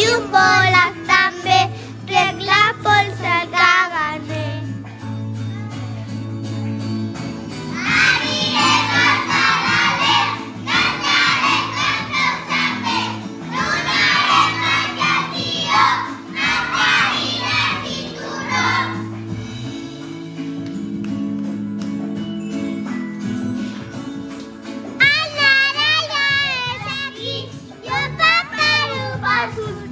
un boles That's